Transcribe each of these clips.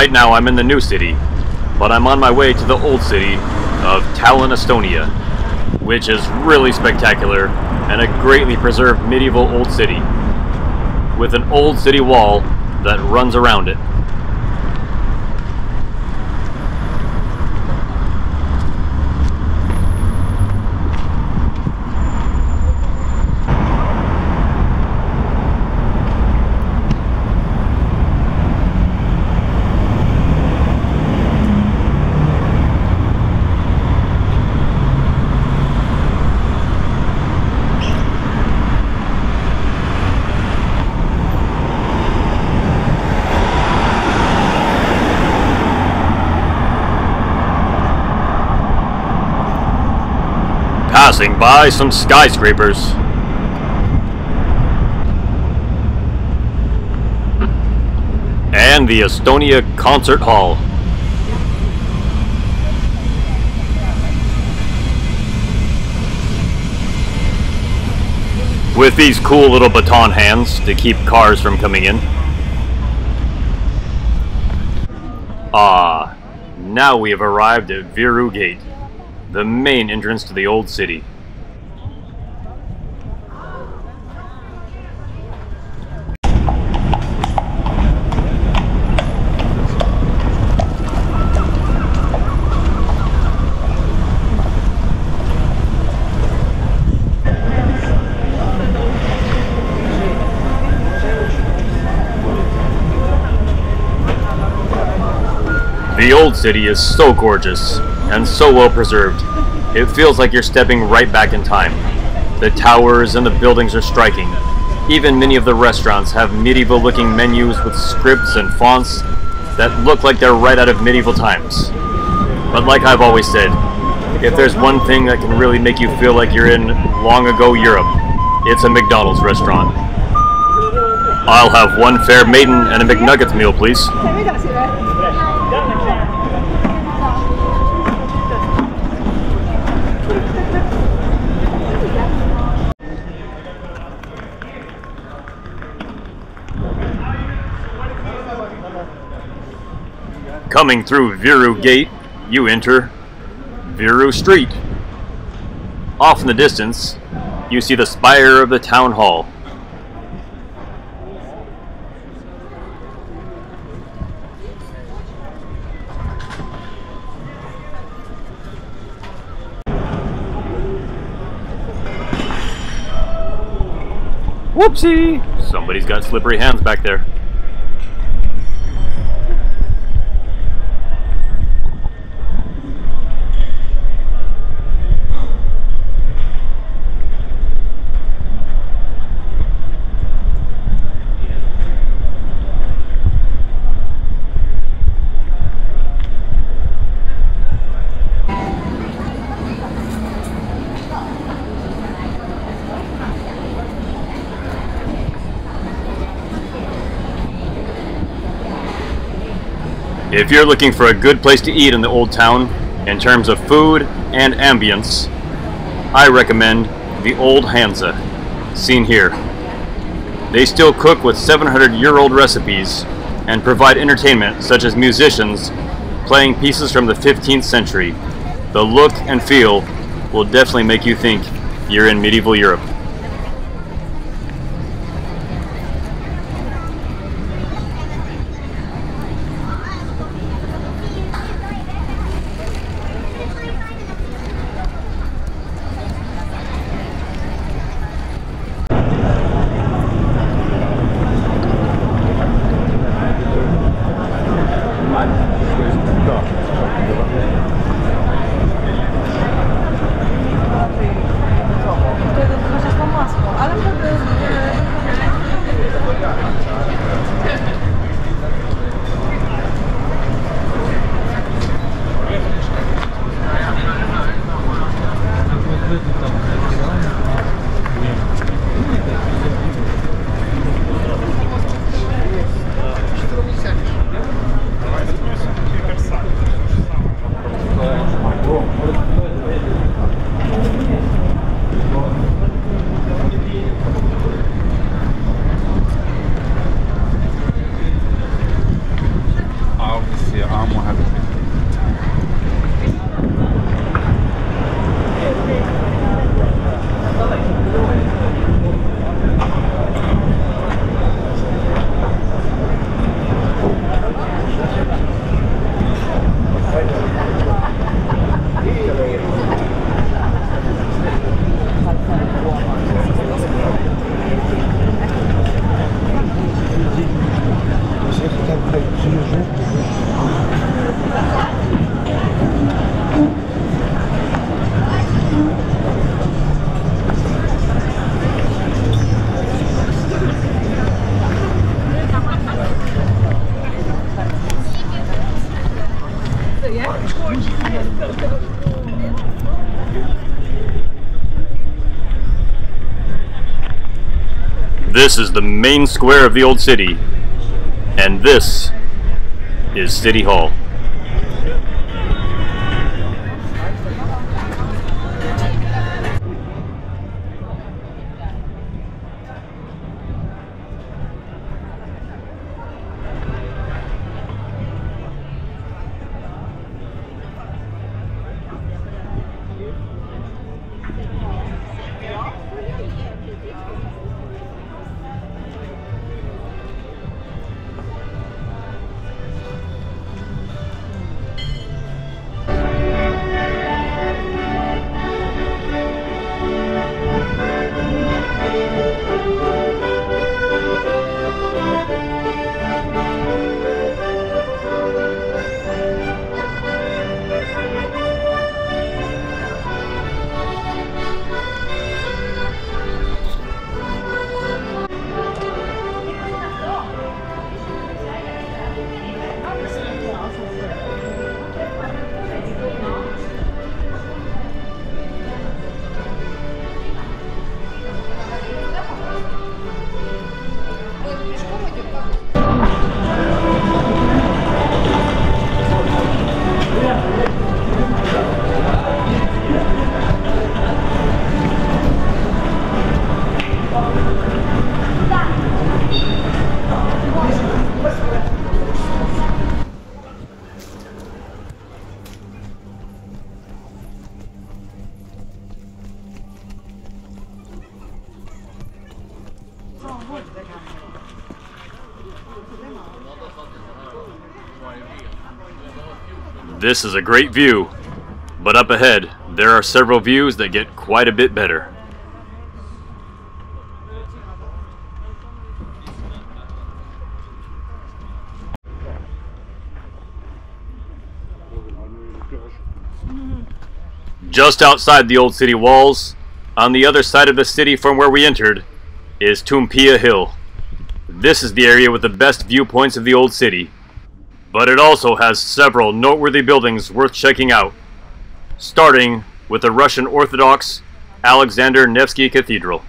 Right now I'm in the new city, but I'm on my way to the old city of Tallinn, Estonia, which is really spectacular and a greatly preserved medieval old city with an old city wall that runs around it. Passing by some skyscrapers. And the Estonia Concert Hall. With these cool little baton hands to keep cars from coming in. Ah, now we have arrived at Viru Gate, the main entrance to the old city. The old city is so gorgeous and so well preserved. It feels like you're stepping right back in time. The towers and the buildings are striking. Even many of the restaurants have medieval looking menus with scripts and fonts that look like they're right out of medieval times. But like I've always said, if there's one thing that can really make you feel like you're in long ago Europe, it's a McDonald's restaurant. I'll have one fair maiden and a McNuggets meal, please. Coming through Viru Gate, you enter Viru Street. Off in the distance, you see the spire of the town hall. Whoopsie! Somebody's got slippery hands back there. If you're looking for a good place to eat in the old town, in terms of food and ambience, I recommend the Old Hansa, seen here. They still cook with 700 year old recipes and provide entertainment such as musicians playing pieces from the 15th century. The look and feel will definitely make you think you're in medieval Europe. This is the main square of the old city, and this is City Hall. This is a great view, but up ahead, there are several views that get quite a bit better. Just outside the old city walls, on the other side of the city from where we entered, is Toompea Hill. This is the area with the best viewpoints of the old city, but it also has several noteworthy buildings worth checking out, starting with the Russian Orthodox Alexander Nevsky Cathedral.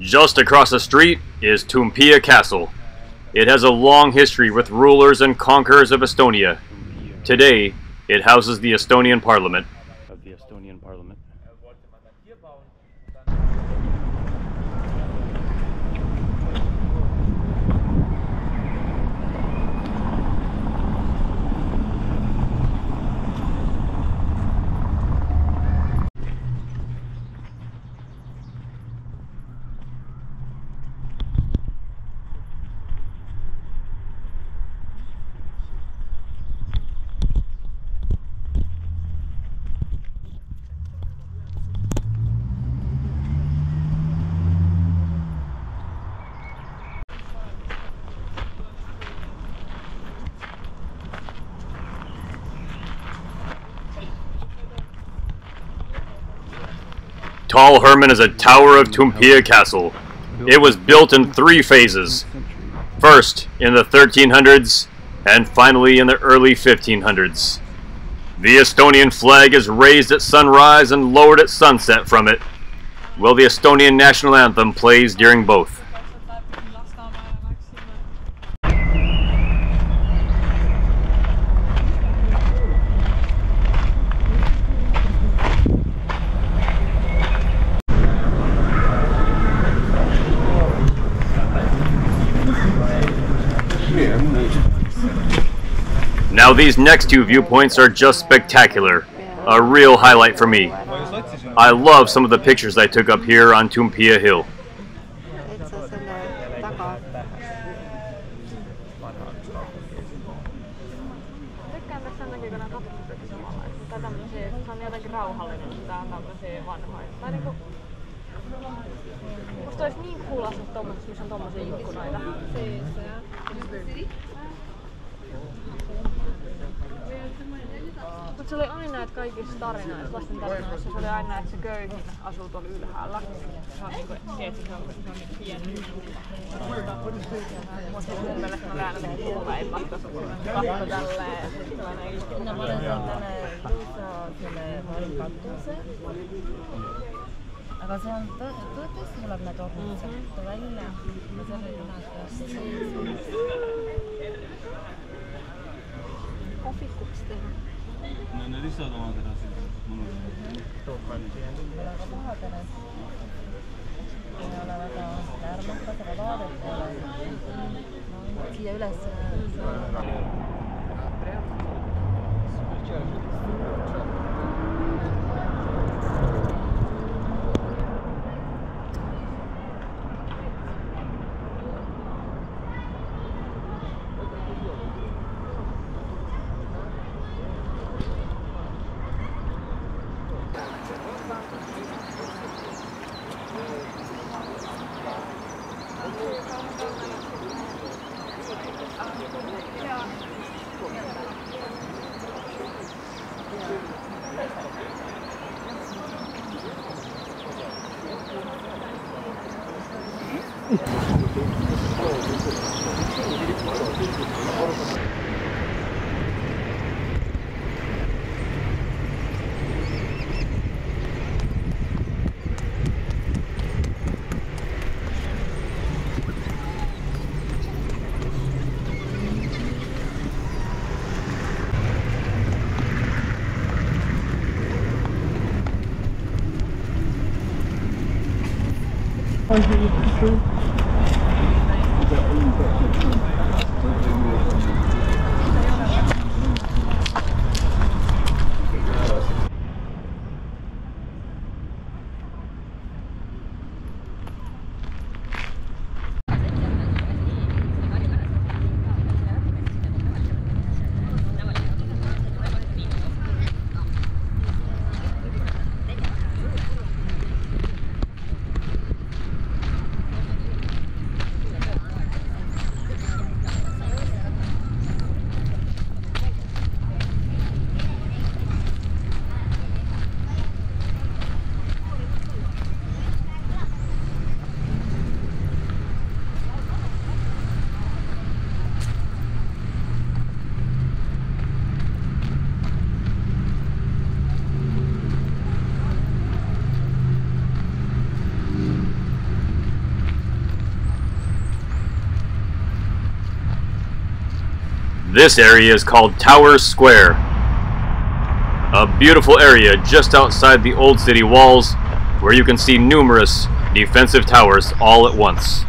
Just across the street is Toompea Castle. It has a long history with rulers and conquerors of Estonia. Today, it houses the Estonian Parliament. of the Estonian Parliament. Tall Herman is a tower of Toompea Castle. It was built in three phases. First, in the 1300s, and finally in the early 1500s. The Estonian flag is raised at sunrise and lowered at sunset from it, while the Estonian national anthem plays during both. Now these next two viewpoints are just spectacular. A real highlight for me. I love some of the pictures I took up here on Toompea Hill. Aina, että kaikissa tarinoissa, lasten tarinoissa, se oli aina, että se köyhin asuu tuolla ylhäällä. Se on niinku, tiedätkö, se on, se on niinku pieni. Mutta mun mielestä oli aina niinku kuulein pakko, pakko tälleen. No mä olen tänne Juuso selle valkattuse. aga on tõ- tõesti tuleb need ohud välja ja Kohvikuks teha. नदीसा दोमातरा से मनोज तो पंचे हैं Fie lasă. Special. Угу. This area is called Towers Square. A beautiful area just outside the old city walls where you can see numerous defensive towers all at once.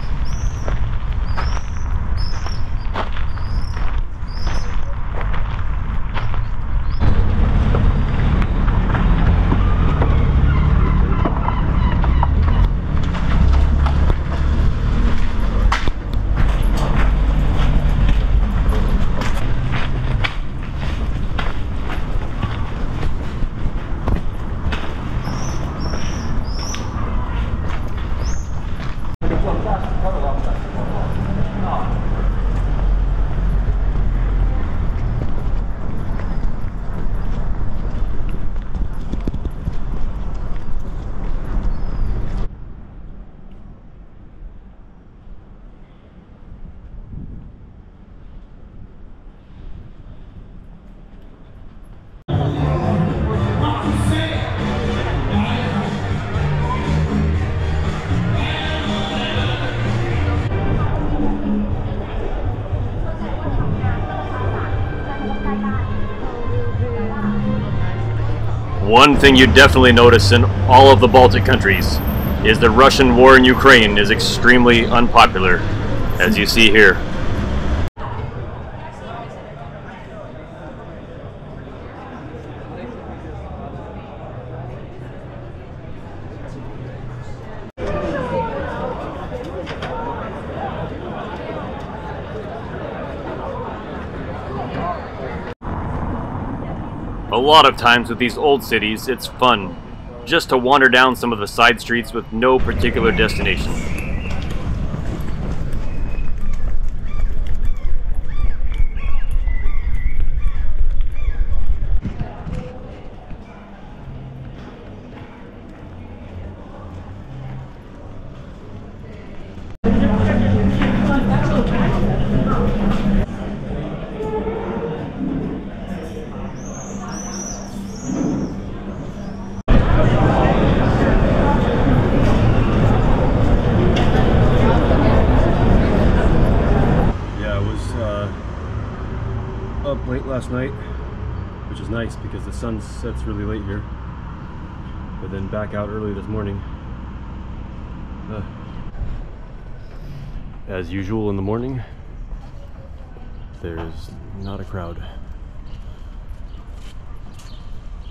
One thing you definitely notice in all of the Baltic countries is the Russian war in Ukraine is extremely unpopular, as you see here. Lot of times with these old cities, it's fun just to wander down some of the side streets with no particular destination. Yeah, I was uh, up late last night, which is nice because the sun sets really late here. But then back out early this morning. Uh, as usual in the morning, there's not a crowd.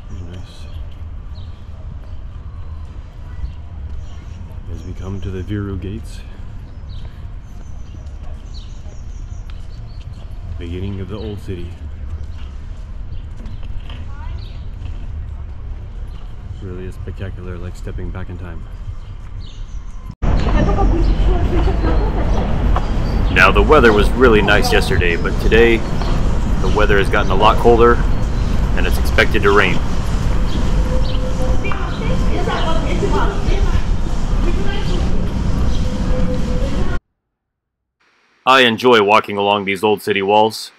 Very nice. As we come to the Viru gates. beginning of the old city. Really is spectacular, like stepping back in time. Now, the weather was really nice yesterday, but today the weather has gotten a lot colder and it's expected to rain. I enjoy walking along these old city walls,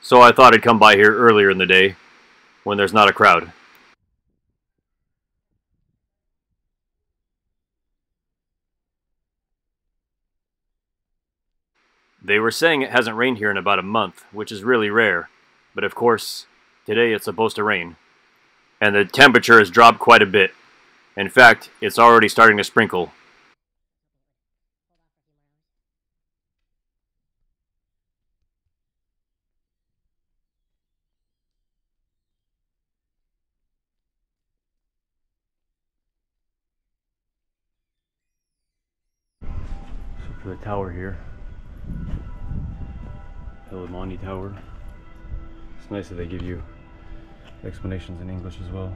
so I thought I'd come by here earlier in the day when there's not a crowd. They were saying it hasn't rained here in about a month, which is really rare, but of course, today it's supposed to rain. And the temperature has dropped quite a bit. In fact, it's already starting to sprinkle. For the tower here, Hellemanni Tower. It's nice that they give you explanations in English as well.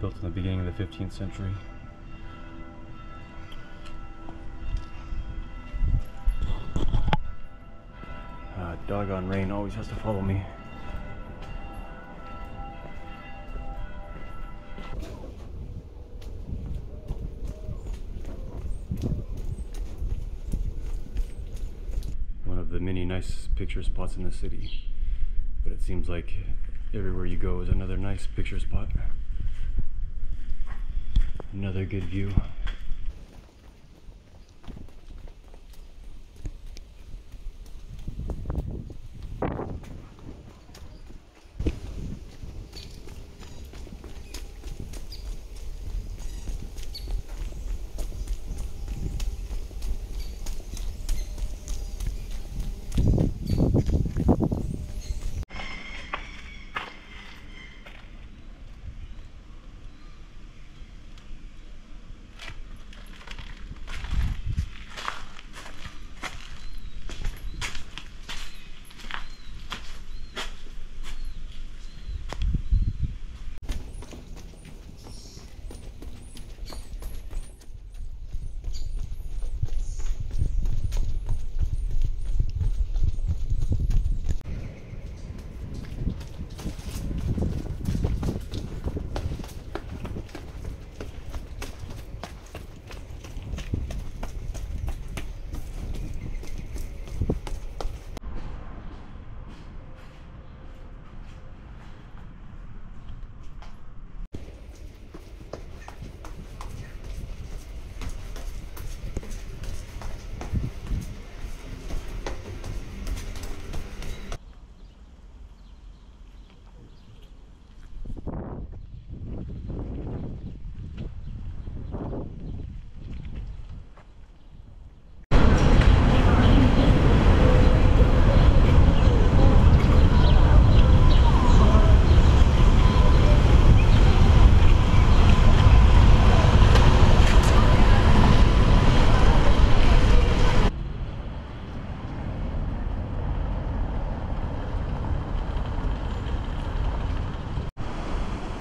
Built in the beginning of the 15th century. Uh, doggone rain always has to follow me. one of the many nice picture spots in the city. But it seems like everywhere you go is another nice picture spot. Another good view.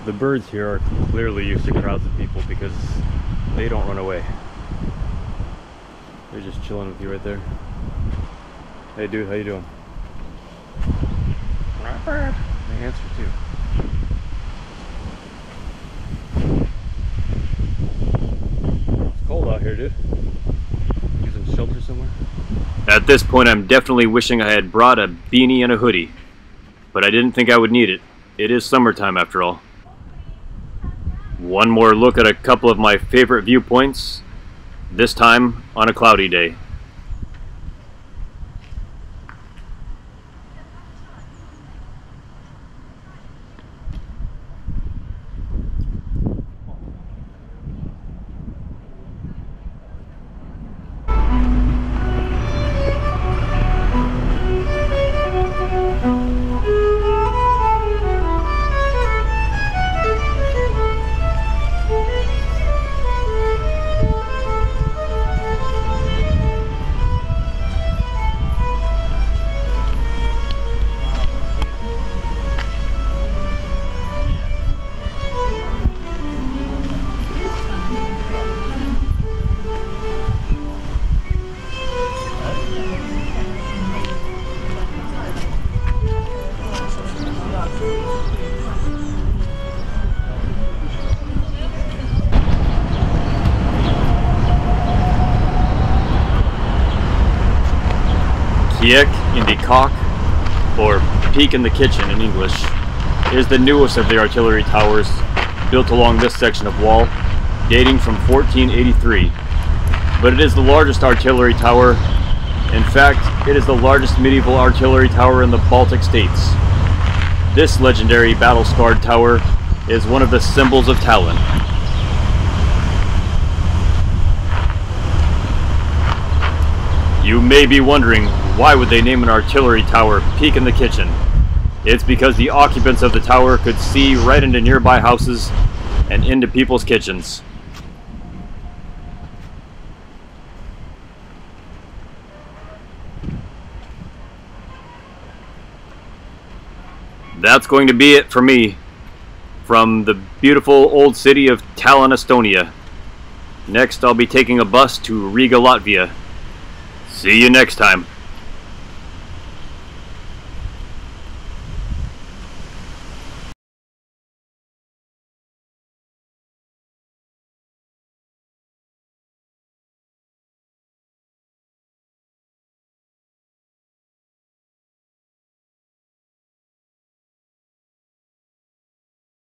The birds here are clearly used to crowds of people because they don't run away. They're just chilling with you right there. Hey dude, how you doing? Not bad. They answer too. It's cold out here, dude. Get some shelter somewhere. At this point, I'm definitely wishing I had brought a beanie and a hoodie. But I didn't think I would need it. It is summertime after all. One more look at a couple of my favorite viewpoints, this time on a cloudy day. Kiek in de Kök, or Peek in the Kitchen in English, is the newest of the artillery towers built along this section of wall, dating from 1483. But it is the largest artillery tower. In fact, it is the largest medieval artillery tower in the Baltic states. This legendary battle-scarred tower is one of the symbols of Tallinn. You may be wondering, why would they name an artillery tower Peek in the Kitchen? It's because the occupants of the tower could see right into nearby houses and into people's kitchens. That's going to be it for me from the beautiful old city of Tallinn, Estonia. Next, I'll be taking a bus to Riga, Latvia. See you next time.